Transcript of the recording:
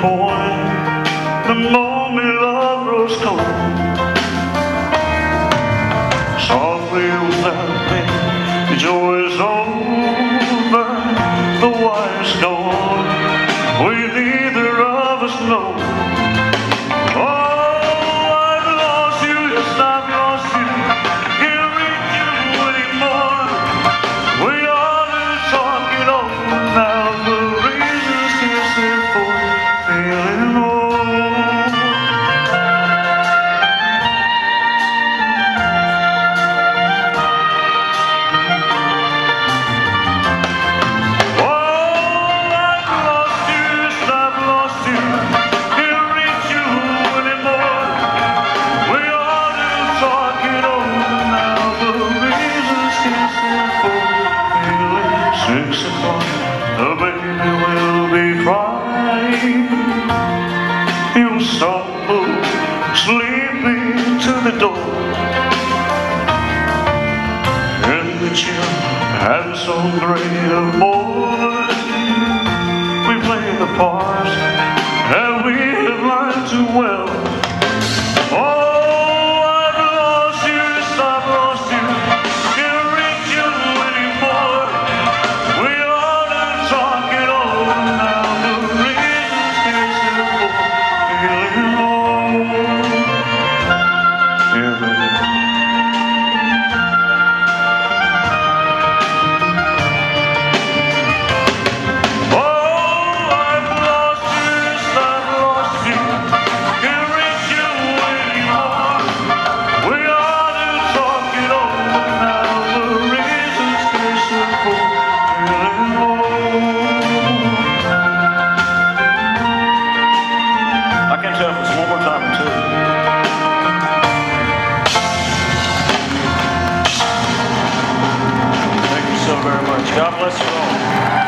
point The moment love grows cold Softly without pain Joy is over The wire's gone. We leave six o'clock, the baby will be crying. you'll stumble, sleeping to the door. In the gym, and so great a boy, we play the part. very much. God bless you all.